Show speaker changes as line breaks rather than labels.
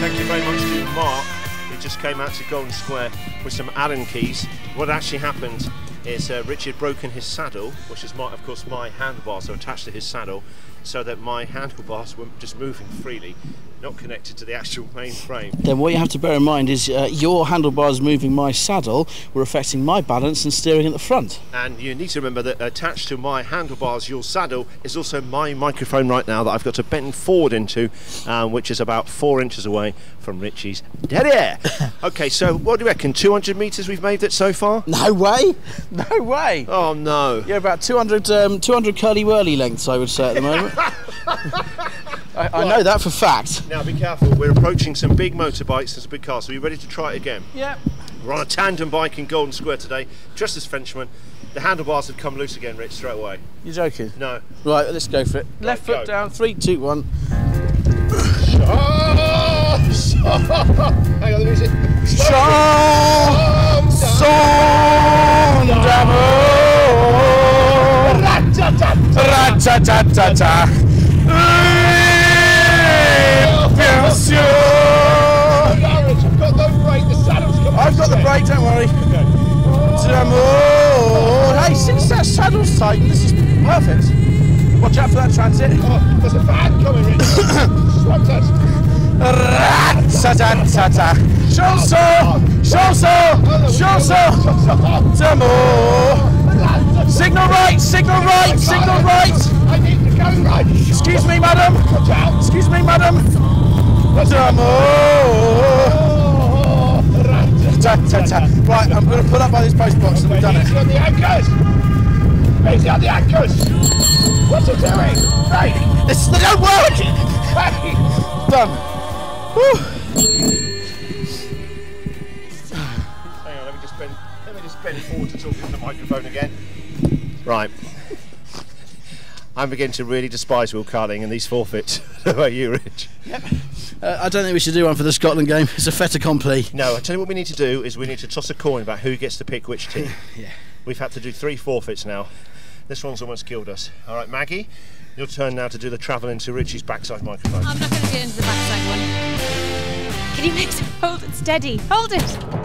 very much to Mark, who just came out to Golden Square with some Allen keys. What actually happened is uh, Richard broken his saddle, which is my, of course my handlebars are attached to his saddle, so that my handlebars were just moving freely, not connected to the actual main frame.
Then what you have to bear in mind is uh, your handlebars moving my saddle were affecting my balance and steering at the front.
And you need to remember that attached to my handlebars, your saddle, is also my microphone right now that I've got to bend forward into, um, which is about four inches away from Richie's dead air. okay, so what do you reckon? 200 metres we've made it so far?
No way! No way!
Oh no.
You're about 200, um, 200 Curly Wurly lengths, I would say, at the moment. I, I know that for fact.
Now be careful, we're approaching some big motorbikes and some big cars, so are you ready to try it again?
Yeah.
We're on a tandem bike in Golden Square today, just as Frenchmen. The handlebars have come loose again, Rich, straight away.
You're joking?
No.
Right, let's go for it. Left
go.
foot down, three, two, one. Ra-ta-ta-ta-ta. Oui, bien sûr.
I've got the brake,
don't worry. D'amour. Hey, since that saddle's tight, this is perfect. Watch out for that transit.
Oh, there's a van coming, Rich. Swamped us.
Ra-ta-ta-ta-ta. Chanson, chanson, chanson d'amour. Signal right, signal right.
I need to go right.
Excuse me, madam. Excuse me, madam. D'amour. Oh. Ta, ta, ta. Right, I'm going to pull up by this post box and we've done it.
Easy on the anchors. Easy on the anchors. What's it doing? Hey,
This, they don't work.
hey.
Done. Whew.
Hang on, let me just bend. Let me just bend forward to talk into the microphone again. Right. I'm beginning to really despise Will Carling and these forfeits. How about you, Rich?
Uh, I don't think we should do one for the Scotland game. It's a fait accompli.
No, I tell you what we need to do is we need to toss a coin about who gets to pick which team.
Yeah.
We've had to do three forfeits now. This one's almost killed us. All right, Maggie, your turn now to do the travel into Richie's backside microphone.
I'm not going to get into the backside one. Can you make it hold it steady? Hold it.